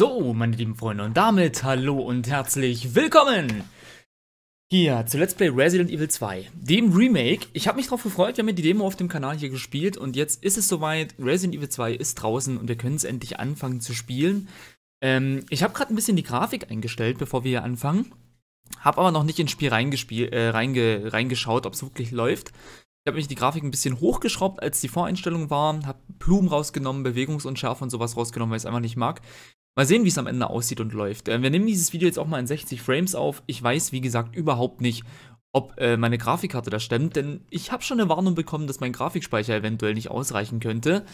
So, meine lieben Freunde, und damit hallo und herzlich willkommen hier zu Let's Play Resident Evil 2, dem Remake. Ich habe mich darauf gefreut, wir haben ja die Demo auf dem Kanal hier gespielt und jetzt ist es soweit, Resident Evil 2 ist draußen und wir können es endlich anfangen zu spielen. Ähm, ich habe gerade ein bisschen die Grafik eingestellt, bevor wir hier anfangen, habe aber noch nicht ins Spiel äh, reinge reingeschaut, ob es wirklich läuft. Ich habe mich die Grafik ein bisschen hochgeschraubt, als die Voreinstellung war, habe Blumen rausgenommen, Bewegungsunschärfe und sowas rausgenommen, weil ich es einfach nicht mag. Mal sehen, wie es am Ende aussieht und läuft. Äh, wir nehmen dieses Video jetzt auch mal in 60 Frames auf. Ich weiß, wie gesagt, überhaupt nicht, ob äh, meine Grafikkarte da stemmt, denn ich habe schon eine Warnung bekommen, dass mein Grafikspeicher eventuell nicht ausreichen könnte.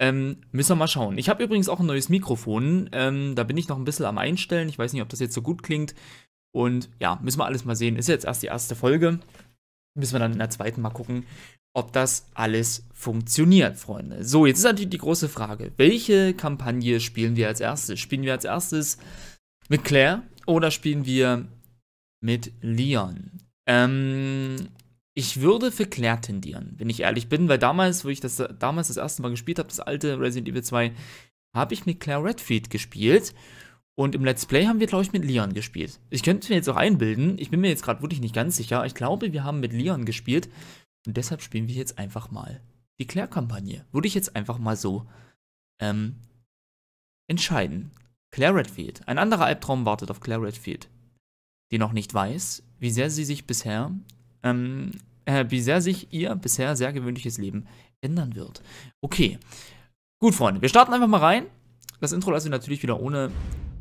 Ähm, müssen wir mal schauen. Ich habe übrigens auch ein neues Mikrofon. Ähm, da bin ich noch ein bisschen am Einstellen. Ich weiß nicht, ob das jetzt so gut klingt. Und ja, müssen wir alles mal sehen. Ist jetzt erst die erste Folge. Müssen wir dann in der zweiten mal gucken, ob das alles funktioniert, Freunde. So, jetzt ist natürlich die große Frage. Welche Kampagne spielen wir als erstes? Spielen wir als erstes mit Claire oder spielen wir mit Leon? Ähm, ich würde für Claire tendieren, wenn ich ehrlich bin, weil damals, wo ich das damals das erste Mal gespielt habe, das alte Resident Evil 2, habe ich mit Claire Redfield gespielt. Und im Let's Play haben wir, glaube ich, mit Leon gespielt. Ich könnte mir jetzt auch einbilden, ich bin mir jetzt gerade wirklich nicht ganz sicher. Ich glaube, wir haben mit Leon gespielt. Und deshalb spielen wir jetzt einfach mal die Claire-Kampagne. Würde ich jetzt einfach mal so ähm, entscheiden. Claire Redfield. Ein anderer Albtraum wartet auf Claire Redfield, die noch nicht weiß, wie sehr sie sich bisher, ähm, äh, wie sehr sich ihr bisher sehr gewöhnliches Leben ändern wird. Okay. Gut, Freunde, wir starten einfach mal rein. Das Intro lasse ich natürlich wieder ohne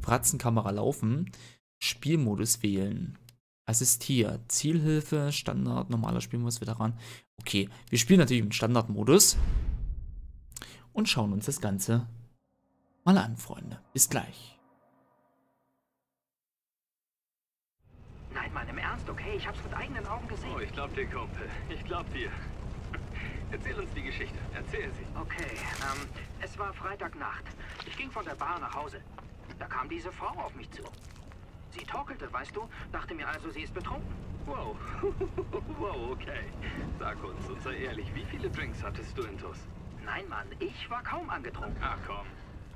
Fratzenkamera laufen. Spielmodus wählen. Assistier. Zielhilfe, Standard, normaler Spielmodus, Veteran. Okay, wir spielen natürlich im Standardmodus. Und schauen uns das Ganze mal an, Freunde. Bis gleich. Nein, Mann, im Ernst, okay? Ich hab's mit eigenen Augen gesehen. Oh, ich glaub dir, Kumpel. Ich glaub dir. Erzähl uns die Geschichte. Erzähl sie. Okay, ähm, es war Freitagnacht. Ich ging von der Bar nach Hause. Da kam diese Frau auf mich zu. Sie torkelte, weißt du? Dachte mir also, sie ist betrunken. Wow. wow, okay. Sag uns, und sei ehrlich, wie viele Drinks hattest du intus? Nein, Mann, ich war kaum angetrunken. Ach komm.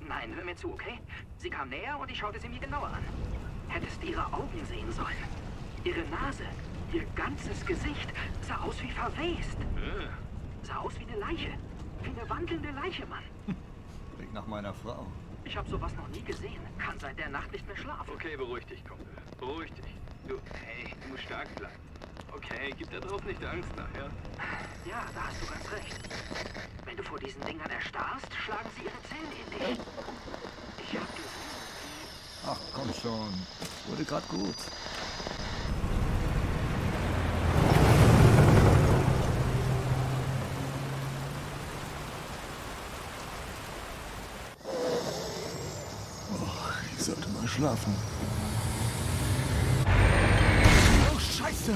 Nein, hör mir zu, okay? Sie kam näher und ich schaute sie mir genauer an. Hättest ihre Augen sehen sollen. Ihre Nase, ihr ganzes Gesicht sah aus wie verwest. Äh. Sah aus wie eine Leiche. Wie eine wandelnde Leiche, Mann. Klingt nach meiner Frau. Ich habe sowas noch nie gesehen. Kann seit der Nacht nicht mehr schlafen. Okay, beruhig dich, Kumpel. Beruhig dich. Du, hey, du musst stark bleiben. Okay, gib da drauf nicht Angst nachher. Ja, da hast du ganz recht. Wenn du vor diesen Dingern erstarrst, schlagen sie ihre Zähne in dich. Ich hab gesehen. Ach, komm schon. Wurde grad gut. Schlafen. Oh, Scheiße!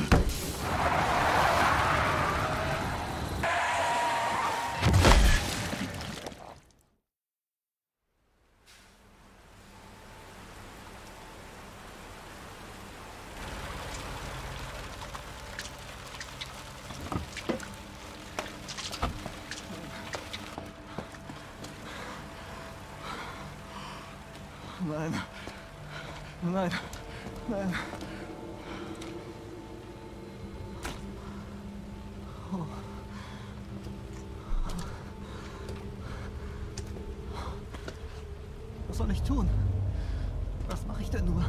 Nein. Nein, nein. Oh. Was soll ich tun? Was mache ich denn nur?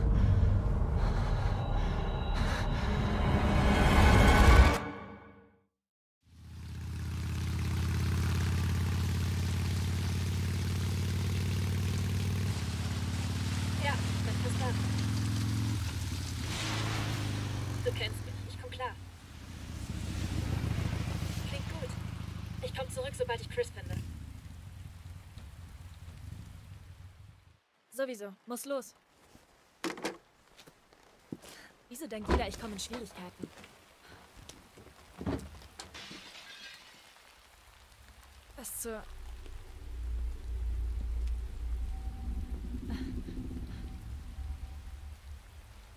Sobald ich Chris finde. Sowieso. Muss los. Wieso denkt jeder, ich komme in Schwierigkeiten? Was zur...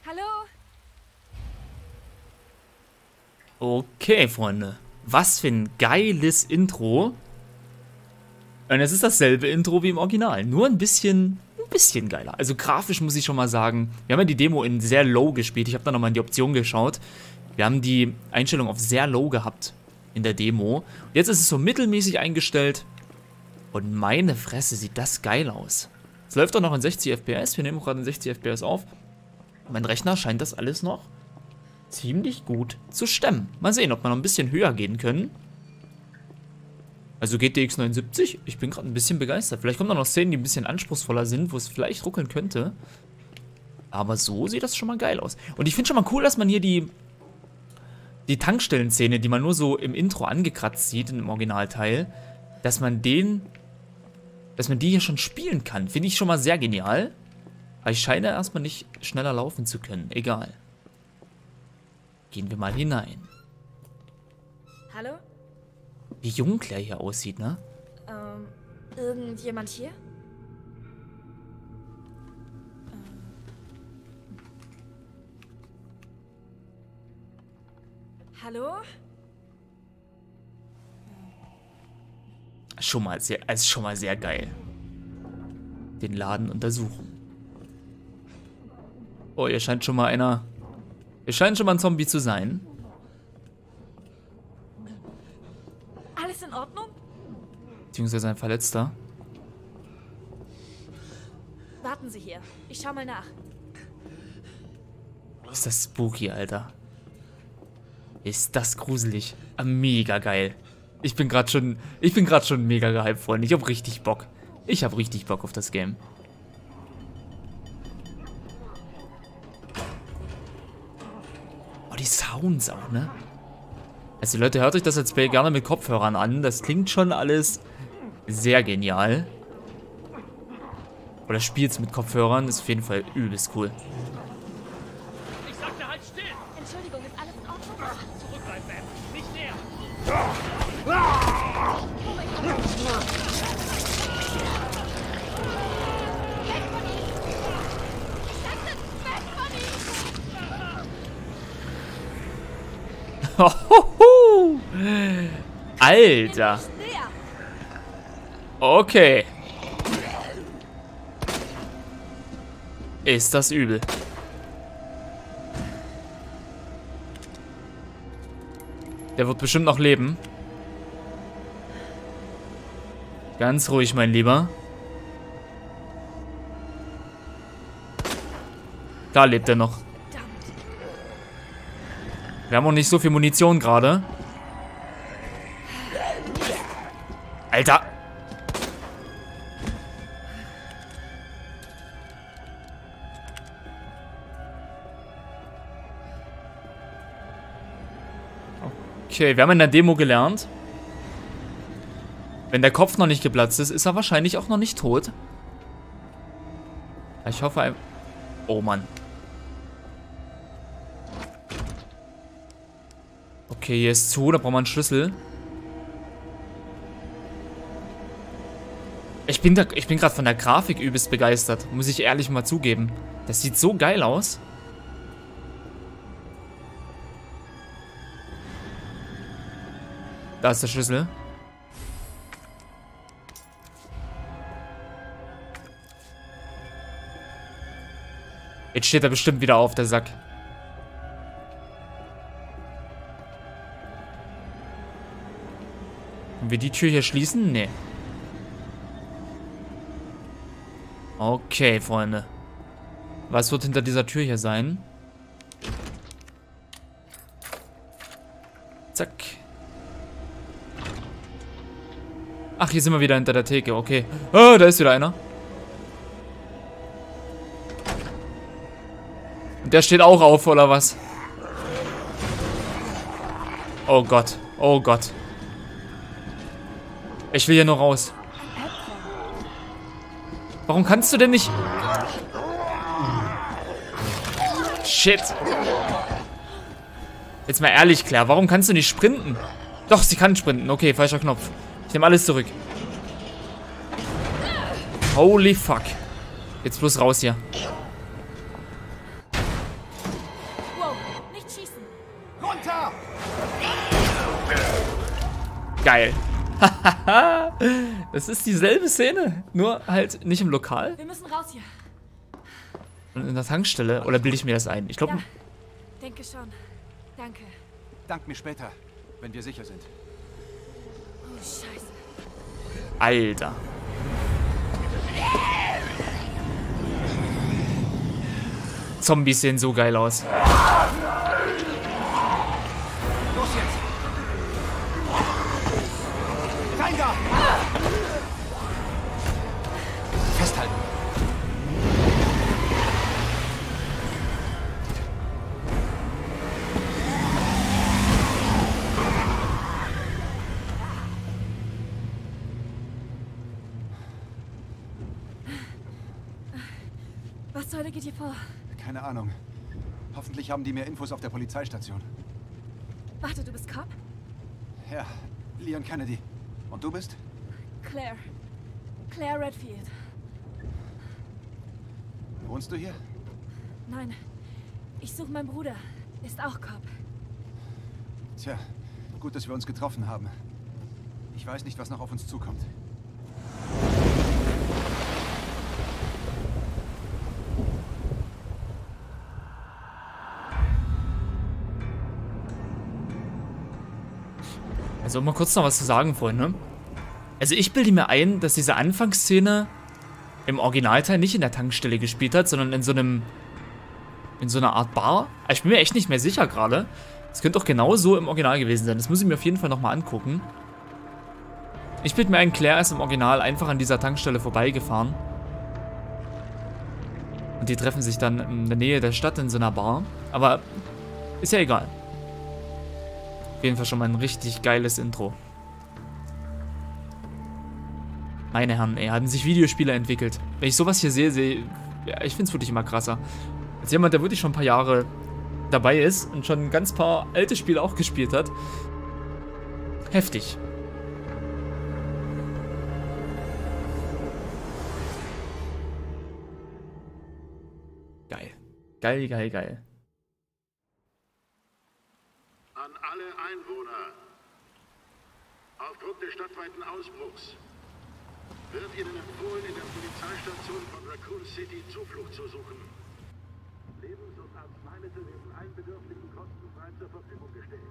Hallo? Okay, Freunde. Was für ein geiles Intro. Und es ist dasselbe Intro wie im Original. Nur ein bisschen, ein bisschen geiler. Also grafisch muss ich schon mal sagen, wir haben ja die Demo in sehr low gespielt. Ich habe da nochmal in die Option geschaut. Wir haben die Einstellung auf sehr low gehabt in der Demo. Jetzt ist es so mittelmäßig eingestellt. Und meine Fresse, sieht das geil aus. Es läuft auch noch in 60 FPS. Wir nehmen gerade in 60 FPS auf. Mein Rechner scheint das alles noch ziemlich gut zu stemmen. Mal sehen, ob wir noch ein bisschen höher gehen können. Also GTX 79, ich bin gerade ein bisschen begeistert. Vielleicht kommen da noch Szenen, die ein bisschen anspruchsvoller sind, wo es vielleicht ruckeln könnte. Aber so sieht das schon mal geil aus. Und ich finde schon mal cool, dass man hier die, die Tankstellenszene, die man nur so im Intro angekratzt sieht, im Originalteil, dass man den, dass man die hier schon spielen kann. Finde ich schon mal sehr genial. Aber ich scheine erstmal nicht schneller laufen zu können. Egal. Gehen wir mal hinein. Hallo? Wie jung Claire hier aussieht, ne? Ähm, irgendjemand hier? Ähm. Hallo? Schon mal sehr, also schon mal sehr geil. Den Laden untersuchen. Oh, hier scheint schon mal einer. Hier scheint schon mal ein Zombie zu sein. Alles in Ordnung? Beziehungsweise ein Verletzter. Warten Sie hier. Ich schau mal nach. Ist das spooky, Alter. Ist das gruselig. Ah, mega geil. Ich bin gerade schon, ich bin gerade schon mega gehypt, Freunde. Ich hab richtig Bock. Ich hab richtig Bock auf das Game. Die Sounds auch, ne? Also Leute, hört euch das Play gerne mit Kopfhörern an. Das klingt schon alles sehr genial. Oder spielt's mit Kopfhörern, ist auf jeden Fall übelst cool. Alter. Okay. Ist das übel. Der wird bestimmt noch leben. Ganz ruhig, mein Lieber. Da lebt er noch. Wir haben auch nicht so viel Munition gerade. Alter. Okay, wir haben in der Demo gelernt. Wenn der Kopf noch nicht geplatzt ist, ist er wahrscheinlich auch noch nicht tot. Ich hoffe... ein- Oh Mann. Okay, hier ist zu, da braucht man einen Schlüssel. Ich bin, bin gerade von der Grafik übelst begeistert, muss ich ehrlich mal zugeben. Das sieht so geil aus. Da ist der Schlüssel. Jetzt steht er bestimmt wieder auf, der Sack. Können wir die Tür hier schließen? Nee. Okay, Freunde. Was wird hinter dieser Tür hier sein? Zack. Ach, hier sind wir wieder hinter der Theke, okay. Oh, da ist wieder einer. Und der steht auch auf, oder was? Oh Gott. Oh Gott. Ich will hier nur raus. Warum kannst du denn nicht... Shit. Jetzt mal ehrlich, Claire, warum kannst du nicht sprinten? Doch, sie kann sprinten. Okay, falscher Knopf. Ich nehme alles zurück. Holy fuck. Jetzt bloß raus hier. Wow, nicht schießen. Runter! Geil. Das ist dieselbe Szene, nur halt nicht im Lokal Wir müssen raus hier. und in der Tankstelle. Oder bilde ich mir das ein? Ich glaube, Ja, denke schon. Danke. Dank mir später, wenn wir sicher sind. Oh, scheiße. Alter. Zombies sehen so geil aus. Los jetzt! Rein da! Was zur Hölle geht hier vor? Keine Ahnung. Hoffentlich haben die mehr Infos auf der Polizeistation. Warte, du bist Cop? Ja, Leon Kennedy. Und du bist? Claire. Claire Redfield. Wohnst du hier? Nein, ich suche meinen Bruder. Ist auch Cop. Tja, gut, dass wir uns getroffen haben. Ich weiß nicht, was noch auf uns zukommt. Also um mal kurz noch was zu sagen, Freunde. Also ich bilde mir ein, dass diese Anfangsszene im Originalteil nicht in der Tankstelle gespielt hat, sondern in so einem in so einer Art Bar. Ich bin mir echt nicht mehr sicher gerade. Es könnte auch genau so im Original gewesen sein. Das muss ich mir auf jeden Fall nochmal angucken. Ich bilde mir ein, Claire ist im Original einfach an dieser Tankstelle vorbeigefahren. Und die treffen sich dann in der Nähe der Stadt in so einer Bar. Aber ist ja egal. Auf jeden Fall schon mal ein richtig geiles Intro. Meine Herren, ey, haben sich Videospiele entwickelt. Wenn ich sowas hier sehe, sehe ja, ich finde es wirklich immer krasser. Als jemand, der wirklich schon ein paar Jahre dabei ist und schon ein ganz paar alte Spiele auch gespielt hat. Heftig. Geil. Geil, geil, geil. Aufgrund des stadtweiten Ausbruchs wird Ihnen empfohlen, in der Polizeistation von Raccoon City Zuflucht zu suchen. Lebens- und Arzneimittel werden allen Bedürftigen kostenfrei zur Verfügung gestellt.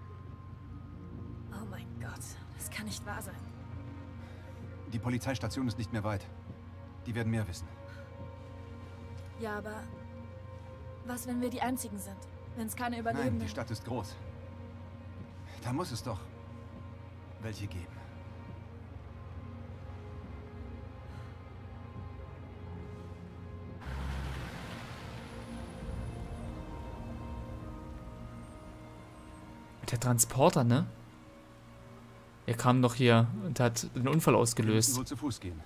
Oh mein Gott, das kann nicht wahr sein. Die Polizeistation ist nicht mehr weit. Die werden mehr wissen. Ja, aber was, wenn wir die Einzigen sind? Wenn es keine Nein, Überlebenden... die Stadt ist groß. Da muss es doch welche geben. Der Transporter, ne? Er kam doch hier und hat einen Unfall ausgelöst. wohl zu Fuß gehen.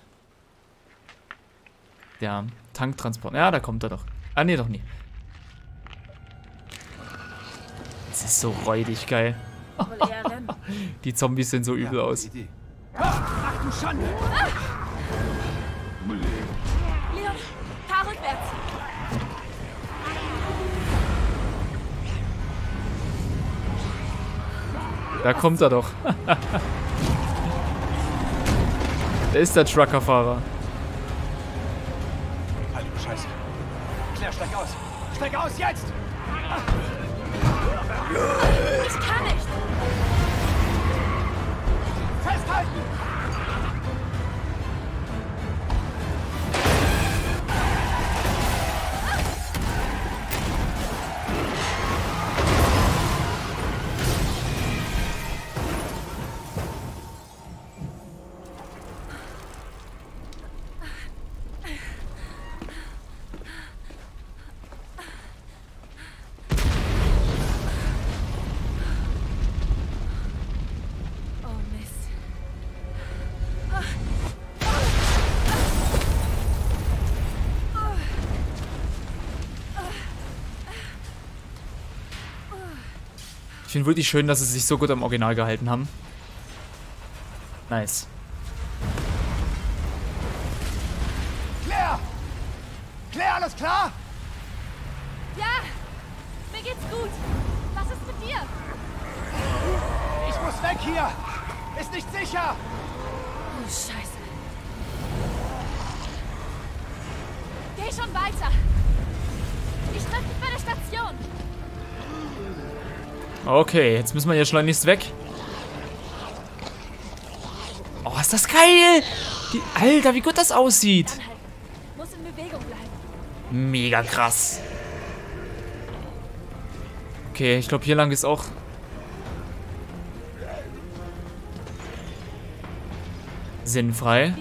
Der Tanktransporter. Ja, da kommt er doch. Ah, nee, doch nie. Das ist so räudig geil. Die Zombies sehen so Ja, übel aus. Idee. Leon, Da kommt er doch. da ist der Truckerfahrer. Heilige Scheiße. Claire, steig aus! Steig aus, jetzt! Ich kann nicht. Festhalten! Finde wirklich schön, dass sie sich so gut am Original gehalten haben. Nice. Claire! Claire, alles klar? Ja, mir geht's gut. Was ist mit dir? Ich muss weg hier! Ist nicht sicher! Oh, Scheiße. Geh schon weiter. Ich treffe dich bei der Station. Okay, jetzt müssen wir hier schleunigst weg. Oh, ist das geil! Die, Alter, wie gut das aussieht. Mega krass. Okay, ich glaube, hier lang ist auch... Sinnfrei.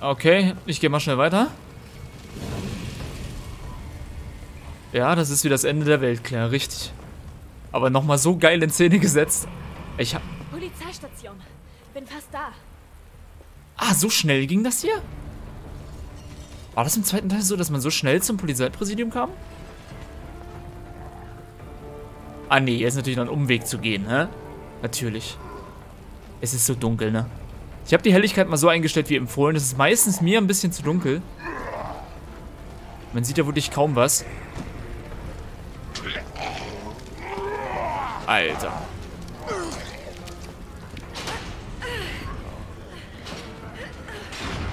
Okay, ich gehe mal schnell weiter. Ja, das ist wie das Ende der Welt, klar, richtig. Aber nochmal so geil in Szene gesetzt. Ich hab... Polizeistation. Bin fast da. Ah, so schnell ging das hier? War das im zweiten Teil so, dass man so schnell zum Polizeipräsidium kam? Ah, nee, hier ist natürlich noch ein Umweg zu gehen, hä? Natürlich. Es ist so dunkel, ne? Ich habe die Helligkeit mal so eingestellt wie empfohlen. Es ist meistens mir ein bisschen zu dunkel. Man sieht ja wirklich kaum was. Alter.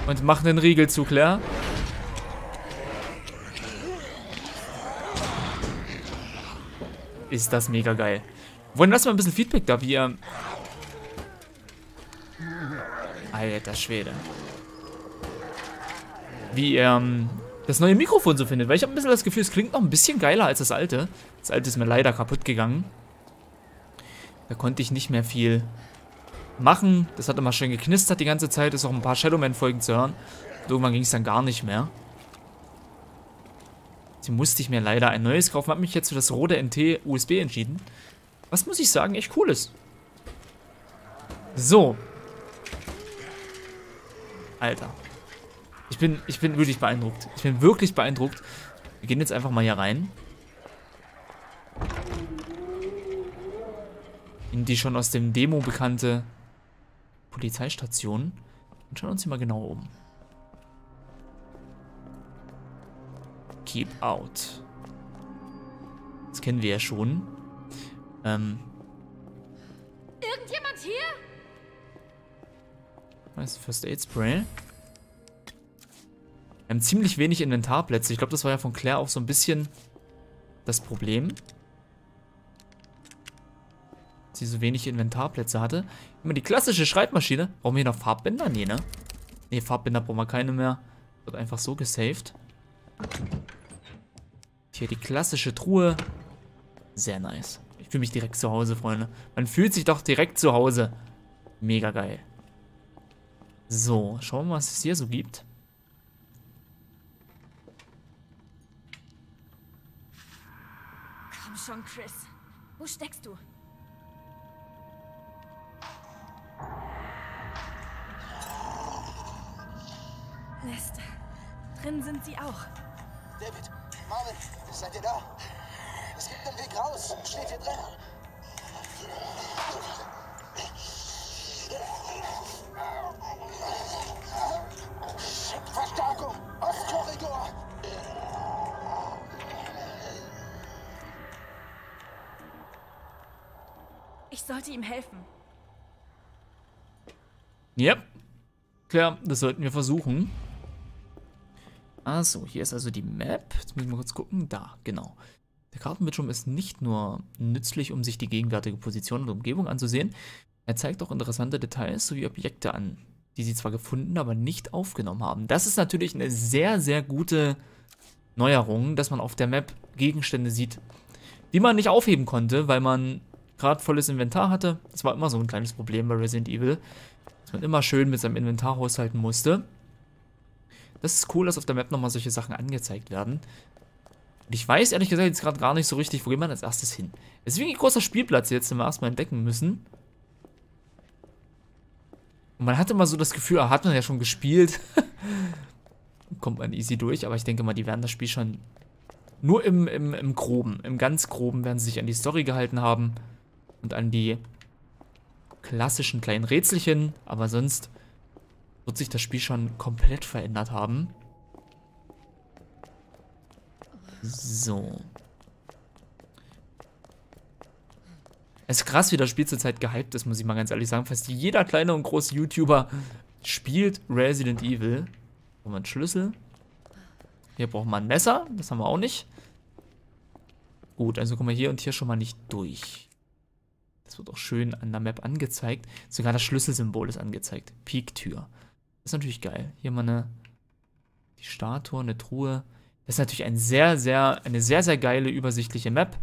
Und machen den Riegel zu, Claire. Ist das mega geil. Wollen lassen wir ein bisschen Feedback da, wie ihr... Alter Schwede. Wie ihr ähm, das neue Mikrofon so findet. Weil ich habe ein bisschen das Gefühl, es klingt noch ein bisschen geiler als das alte. Das alte ist mir leider kaputt gegangen. Da konnte ich nicht mehr viel machen. Das hat immer schön geknistert die ganze Zeit. Ist auch ein paar Shadowman-Folgen zu hören. Und irgendwann ging es dann gar nicht mehr. Sie musste ich mir leider ein neues kaufen. Habe mich jetzt für das Rode NT USB entschieden. Was muss ich sagen, echt cool ist. So. Alter. Ich bin, ich bin wirklich beeindruckt. Ich bin wirklich beeindruckt. Wir gehen jetzt einfach mal hier rein. In die schon aus dem Demo bekannte Polizeistation. Und schauen uns hier mal genau um. Keep out. Das kennen wir ja schon. Ähm, Irgendjemand hier? was ist First Aid Spray? Wir haben ziemlich wenig Inventarplätze. Ich glaube, das war ja von Claire auch so ein bisschen das Problem. Dass sie so wenig Inventarplätze hatte. Immer die klassische Schreibmaschine. Brauchen wir hier noch Farbbänder? Nee, ne? Nee, Farbbänder brauchen wir keine mehr. Wird einfach so gesaved. Hier die klassische Truhe. Sehr nice. Ich fühle mich direkt zu Hause, Freunde. Man fühlt sich doch direkt zu Hause. Mega geil. So, schauen wir mal, was es hier so gibt. Schon, Chris. Wo steckst du? Mist. Drin sind sie auch. David, Marvin, seid ihr da? Es gibt einen Weg raus. Steht hier drin. Sollte ihm helfen. Yep. Klar, das sollten wir versuchen. Also, hier ist also die Map. Jetzt müssen wir kurz gucken. Da, genau. Der Kartenbildschirm ist nicht nur nützlich, um sich die gegenwärtige Position und Umgebung anzusehen, er zeigt auch interessante Details sowie Objekte an, die sie zwar gefunden, aber nicht aufgenommen haben. Das ist natürlich eine sehr, sehr gute Neuerung, dass man auf der Map Gegenstände sieht, die man nicht aufheben konnte, weil man gerade volles Inventar hatte. Das war immer so ein kleines Problem bei Resident Evil, dass man immer schön mit seinem Inventar haushalten musste. Das ist cool, dass auf der Map nochmal solche Sachen angezeigt werden. Und ich weiß ehrlich gesagt jetzt gerade gar nicht so richtig, wo geht man als erstes hin. Es ist wie ein großer Spielplatz jetzt, den wir erstmal entdecken müssen. Und man hatte immer so das Gefühl, ah, hat man ja schon gespielt. Kommt man easy durch, aber ich denke mal, die werden das Spiel schon nur im, im, im Groben, im ganz Groben werden sie sich an die Story gehalten haben und an die klassischen kleinen Rätselchen, aber sonst wird sich das Spiel schon komplett verändert haben. So. Es ist krass, wie das Spiel zurzeit gehypt ist, muss ich mal ganz ehrlich sagen. Fast jeder kleine und große YouTuber spielt Resident Evil. Brauchen wir einen Schlüssel. Hier brauchen wir ein Messer. Das haben wir auch nicht. Gut, also kommen wir hier und hier schon mal nicht durch. Das wird auch schön an der Map angezeigt. Sogar das Schlüsselsymbol ist angezeigt. Peak-Tür. Das ist natürlich geil. Hier mal eine die Statue, eine Truhe. Das ist natürlich ein sehr, sehr, eine sehr, sehr geile, übersichtliche Map.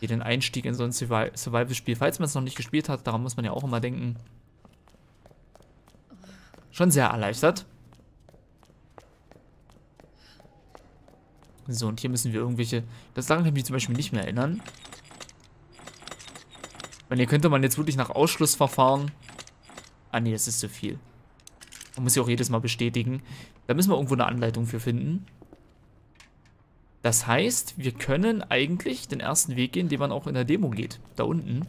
Hier den Einstieg in so ein Survival-Spiel. Falls man es noch nicht gespielt hat, daran muss man ja auch immer denken. Schon sehr erleichtert. So, und hier müssen wir irgendwelche... Das daran kann ich mich zum Beispiel nicht mehr erinnern. Weil hier könnte man jetzt wirklich nach Ausschlussverfahren... Ah nee, das ist zu viel. Man muss ja auch jedes Mal bestätigen. Da müssen wir irgendwo eine Anleitung für finden. Das heißt, wir können eigentlich den ersten Weg gehen, den man auch in der Demo geht. Da unten.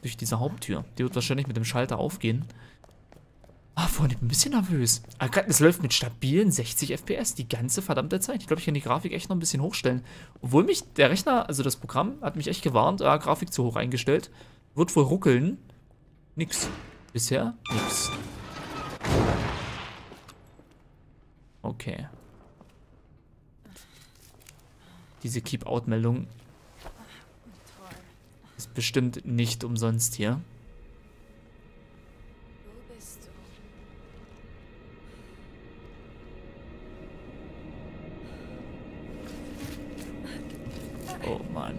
Durch diese Haupttür. Die wird wahrscheinlich mit dem Schalter aufgehen. Ah, ich bin ein bisschen nervös. Ah, es läuft mit stabilen 60 FPS die ganze verdammte Zeit. Ich glaube, ich kann die Grafik echt noch ein bisschen hochstellen. Obwohl mich der Rechner, also das Programm, hat mich echt gewarnt. Ah, Grafik zu hoch eingestellt. Wird wohl ruckeln. Nix. Bisher nix. Okay. Diese Keep-Out-Meldung ist bestimmt nicht umsonst hier. Oh Mann.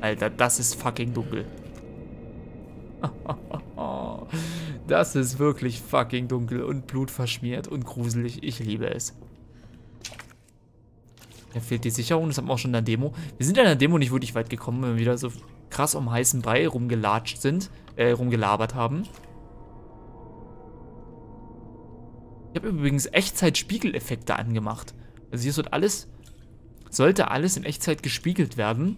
Alter, das ist fucking dunkel. Das ist wirklich fucking dunkel und blutverschmiert und gruselig. Ich liebe es. Da fehlt die Sicherung, das haben wir auch schon in der Demo. Wir sind in der Demo nicht wirklich weit gekommen, wenn wir wieder so krass um heißen Brei rumgelatscht sind, äh, rumgelabert haben. Ich habe übrigens Echtzeit-Spiegeleffekte angemacht. Also hier wird alles, sollte alles in Echtzeit gespiegelt werden.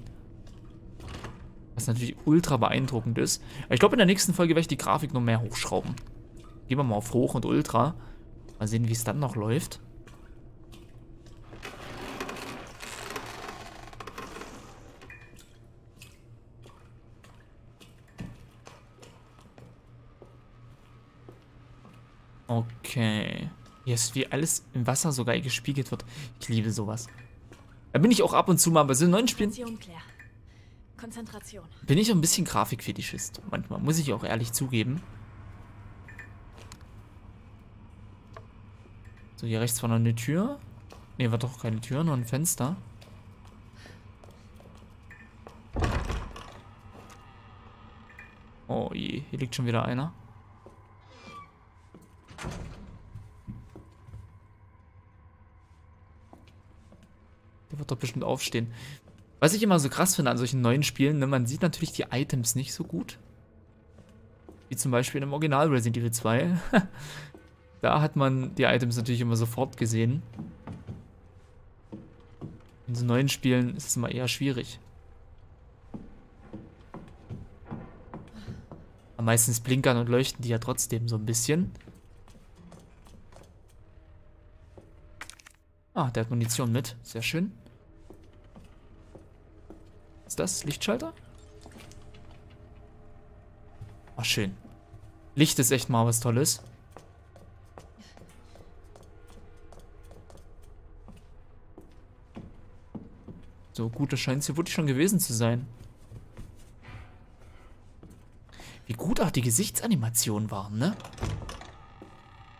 Was natürlich ultra beeindruckend ist. Aber ich glaube, in der nächsten Folge werde ich die Grafik noch mehr hochschrauben. Gehen wir mal auf Hoch und Ultra. Mal sehen, wie es dann noch läuft. Okay. Hier ist wie alles im Wasser sogar gespiegelt wird. Ich liebe sowas. Da bin ich auch ab und zu mal bei so neuen Spielen. Konzentration. Bin ich auch ein bisschen Grafikfetischist. Manchmal, muss ich auch ehrlich zugeben. So, hier rechts war noch eine Tür. Ne, war doch keine Tür, nur ein Fenster. Oh je, hier liegt schon wieder einer. Wird doch bestimmt aufstehen. Was ich immer so krass finde an solchen neuen Spielen, ne, man sieht natürlich die Items nicht so gut. Wie zum Beispiel im Original Resident Evil 2. da hat man die Items natürlich immer sofort gesehen. In so neuen Spielen ist es immer eher schwierig. Aber meistens blinkern und leuchten die ja trotzdem so ein bisschen. Ah, der hat Munition mit. Sehr schön. Ist das Lichtschalter? Ach, schön. Licht ist echt mal was Tolles. So, gut, das scheint es hier wirklich schon gewesen zu sein. Wie gut auch die Gesichtsanimationen waren, ne?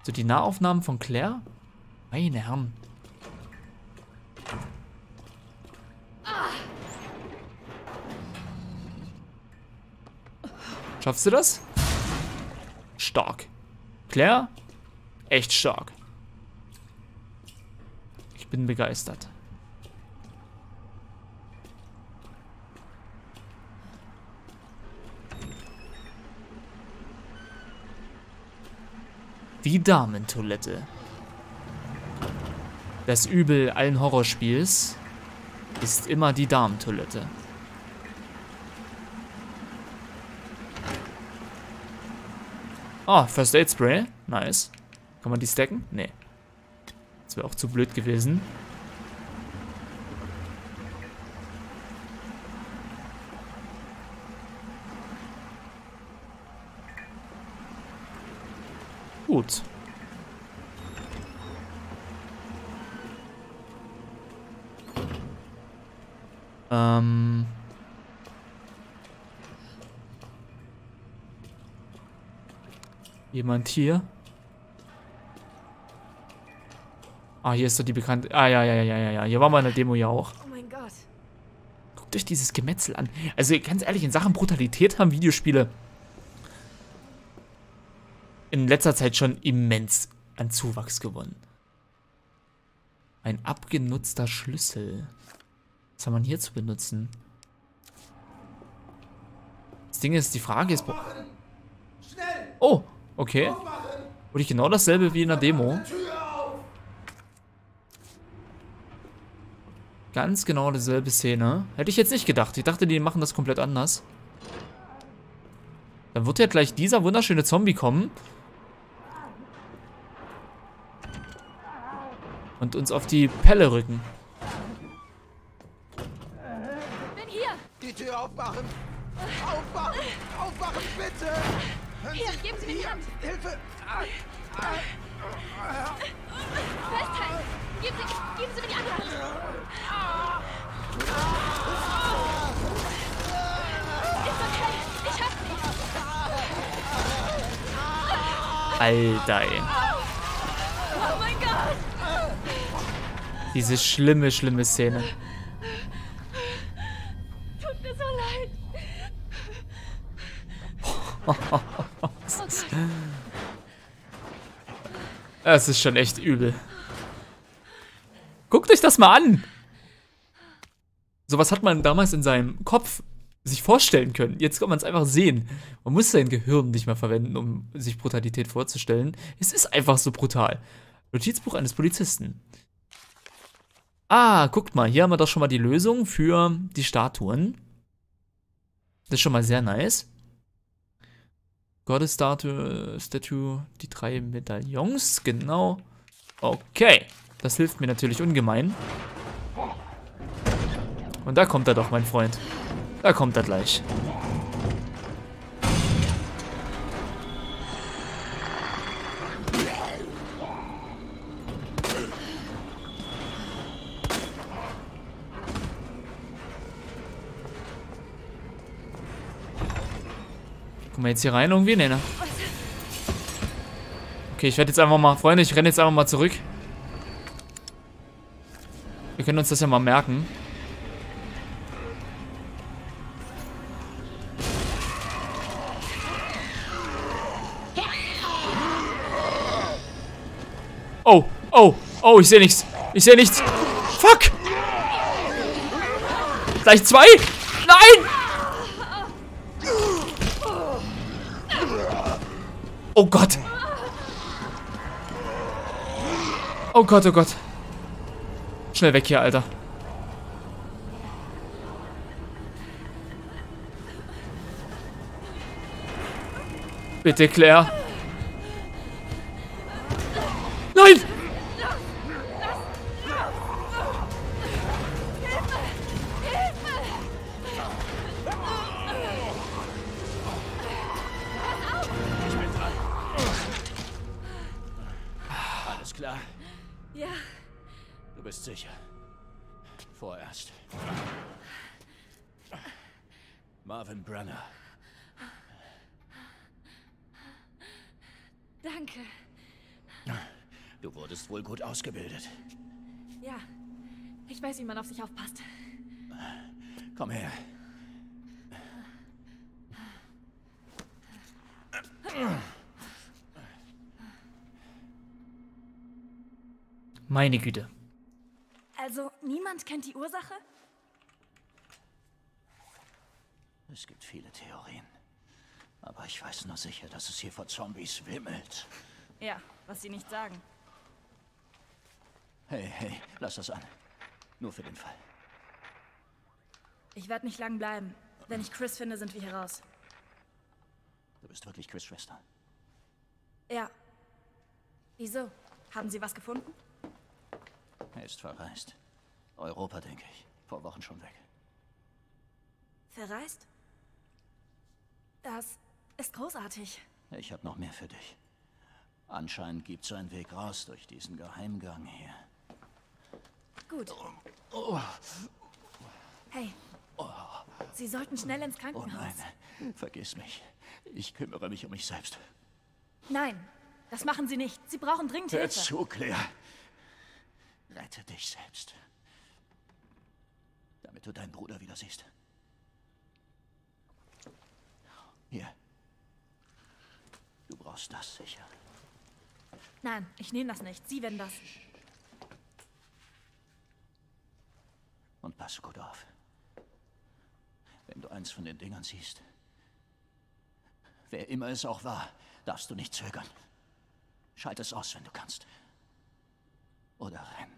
So, die Nahaufnahmen von Claire? Meine Herren. Schaffst du das? Stark. Claire? Echt stark. Ich bin begeistert. Die Damentoilette. Das Übel allen Horrorspiels ist immer die Damentoilette. Oh, First Aid Spray. Nice. Kann man die stacken? Nee. Das wäre auch zu blöd gewesen. Gut. Ähm... Jemand hier? Ah, hier ist doch die bekannte. Ah, ja, ja, ja, ja, ja. Hier waren wir in der Demo ja auch. Oh mein Gott. Guckt euch dieses Gemetzel an. Also, ganz ehrlich, in Sachen Brutalität haben Videospiele in letzter Zeit schon immens an Zuwachs gewonnen. Ein abgenutzter Schlüssel. Was haben wir hier zu benutzen? Das Ding ist, die Frage ist... Oh, okay. Wurde ich genau dasselbe wie in der Demo. Ganz genau dieselbe Szene. Hätte ich jetzt nicht gedacht. Ich dachte, die machen das komplett anders. Dann wird ja gleich dieser wunderschöne Zombie kommen. Und uns auf die Pelle rücken. Bin hier. Die Tür aufmachen! Aufmachen! Aufmachen, bitte! Hören Hier, geben Sie mir die. Hand. Hilfe! Festhalten. Geben Sie, geben Sie mir die andere Hand. Ist okay. Ich hab. Alter, ey. Oh mein Gott. Diese schlimme, schlimme Szene. Tut mir so leid. Es ist schon echt übel. Guckt euch das mal an. Sowas hat man damals in seinem Kopf sich vorstellen können. Jetzt kann man es einfach sehen. Man muss sein Gehirn nicht mehr verwenden, um sich Brutalität vorzustellen. Es ist einfach so brutal. Notizbuch eines Polizisten. Ah, guckt mal, hier haben wir doch schon mal die Lösung für die Statuen. Das ist schon mal sehr nice. Goddess-Statue, Statue, die drei Medaillons, genau. Okay, das hilft mir natürlich ungemein. Und da kommt er doch, mein Freund. Da kommt er gleich. Kommen wir jetzt hier rein irgendwie? Nee, ne? Okay, ich werde jetzt einfach mal, Freunde, ich renne jetzt einfach mal zurück. Wir können uns das ja mal merken. Oh, oh, oh, ich sehe nichts. Ich sehe nichts. Fuck! Gleich zwei? Nein! Oh Gott. Oh Gott, oh Gott. Schnell weg hier, Alter. Bitte, Claire. Ich weiß, wie man auf sich aufpasst. Komm her. Meine Güte. Also, niemand kennt die Ursache? Es gibt viele Theorien. Aber ich weiß nur sicher, dass es hier vor Zombies wimmelt. Ja, was sie nicht sagen. Hey, hey, lass das an. Nur für den Fall. Ich werde nicht lang bleiben. Wenn ich Chris finde, sind wir hier raus. Du bist wirklich Chris' Schwester. Ja. Wieso? Haben Sie was gefunden? Er ist verreist. Europa, denke ich. Vor Wochen schon weg. Verreist? Das ist großartig. Ich habe noch mehr für dich. Anscheinend gibt es einen Weg raus durch diesen Geheimgang hier. Gut. Hey. Sie sollten schnell ins Oh Krankenhaus. nein, vergiss mich. Ich kümmere mich um mich selbst. Nein, das machen Sie nicht. Sie brauchen dringend Hör Hilfe. zu, Claire. Rette dich selbst. Damit du deinen Bruder wieder siehst. Hier. Du brauchst das sicher. Nein, ich nehme das nicht. Sie werden das. Und pass gut auf. Wenn du eins von den Dingern siehst, wer immer es auch war, darfst du nicht zögern. Schalt es aus, wenn du kannst. Oder renn.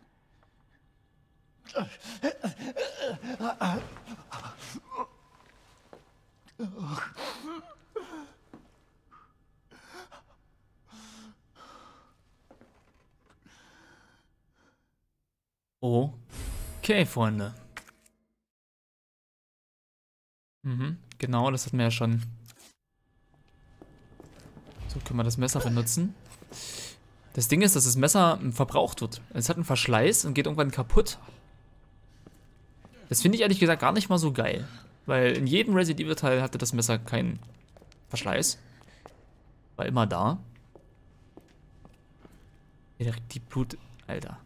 Okay, Freunde. Mhm, genau, das hatten wir ja schon. So können wir das Messer benutzen. Das Ding ist, dass das Messer ähm, verbraucht wird. Es hat einen Verschleiß und geht irgendwann kaputt. Das finde ich ehrlich gesagt gar nicht mal so geil. Weil in jedem Resident Evil Teil hatte das Messer keinen Verschleiß. War immer da. Direkt die Blut... Alter.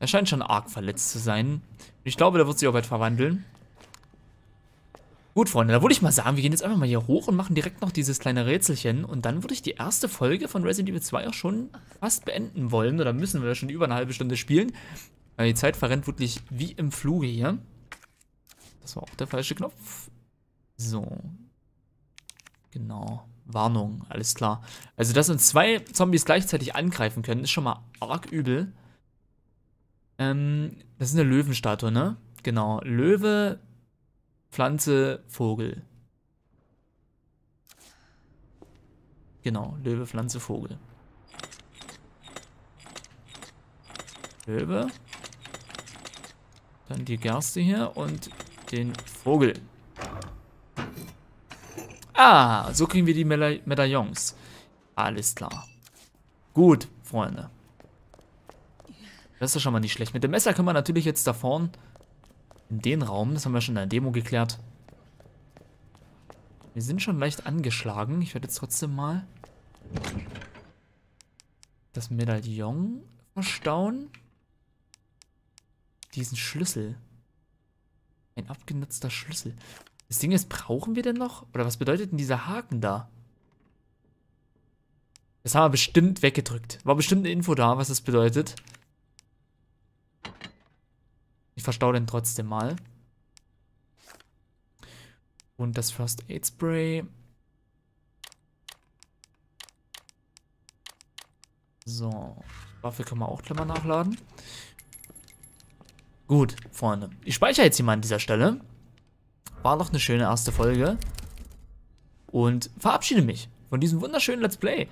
Er scheint schon arg verletzt zu sein. Ich glaube, der wird sich auch bald verwandeln. Gut, Freunde, da würde ich mal sagen, wir gehen jetzt einfach mal hier hoch und machen direkt noch dieses kleine Rätselchen. Und dann würde ich die erste Folge von Resident Evil 2 auch schon fast beenden wollen. Oder müssen wir schon über eine halbe Stunde spielen. Weil die Zeit verrennt wirklich wie im Fluge hier. Das war auch der falsche Knopf. So. Genau. Warnung, alles klar. Also, dass uns zwei Zombies gleichzeitig angreifen können, ist schon mal arg übel. Ähm, das ist eine Löwenstatue, ne? Genau. Löwe, Pflanze, Vogel. Genau, Löwe, Pflanze, Vogel. Löwe. Dann die Gerste hier und den Vogel. Ah, so kriegen wir die Meda Medaillons. Alles klar. Gut, Freunde. Das ist schon mal nicht schlecht. Mit dem Messer können wir natürlich jetzt da vorne in den Raum, das haben wir schon in der Demo geklärt. Wir sind schon leicht angeschlagen. Ich werde jetzt trotzdem mal das Medaillon verstauen. Diesen Schlüssel. Ein abgenutzter Schlüssel. Das Ding ist, brauchen wir denn noch? Oder was bedeutet denn dieser Haken da? Das haben wir bestimmt weggedrückt. War bestimmt eine Info da, was das bedeutet. Ich verstaue den trotzdem mal. Und das First Aid Spray. So. Waffe können wir auch gleich mal nachladen. Gut, Freunde. Ich speichere jetzt hier mal an dieser Stelle. War noch eine schöne erste Folge. Und verabschiede mich von diesem wunderschönen Let's Play.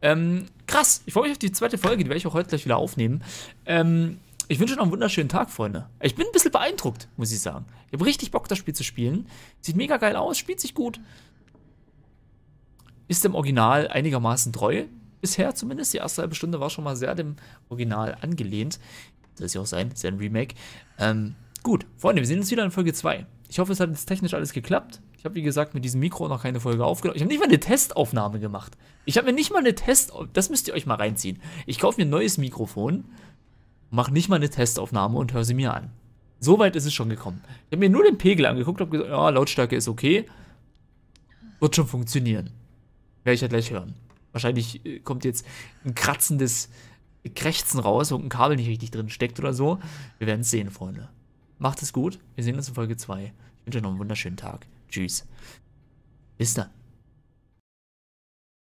Ähm, krass. Ich freue mich auf die zweite Folge, die werde ich auch heute gleich wieder aufnehmen. Ähm, ich wünsche noch einen wunderschönen Tag, Freunde. Ich bin ein bisschen beeindruckt, muss ich sagen. Ich habe richtig Bock, das Spiel zu spielen. Sieht mega geil aus, spielt sich gut. Ist dem Original einigermaßen treu. Bisher zumindest. Die erste halbe Stunde war schon mal sehr dem Original angelehnt. Soll es ja auch sein, ist ja ein Remake. Ähm, gut, Freunde, wir sehen uns wieder in Folge 2. Ich hoffe, es hat jetzt technisch alles geklappt. Ich habe, wie gesagt, mit diesem Mikro noch keine Folge aufgenommen. Ich habe nicht mal eine Testaufnahme gemacht. Ich habe mir nicht mal eine Test... Das müsst ihr euch mal reinziehen. Ich kaufe mir ein neues Mikrofon, mache nicht mal eine Testaufnahme und höre sie mir an. So weit ist es schon gekommen. Ich habe mir nur den Pegel angeguckt habe gesagt, ja, Lautstärke ist okay. Wird schon funktionieren. Werde ich ja gleich hören. Wahrscheinlich äh, kommt jetzt ein kratzendes Krächzen raus, wo ein Kabel nicht richtig drin steckt oder so. Wir werden es sehen, Freunde. Macht es gut. Wir sehen uns in Folge 2. Ich wünsche noch einen wunderschönen Tag. Tschüss. Bis dann.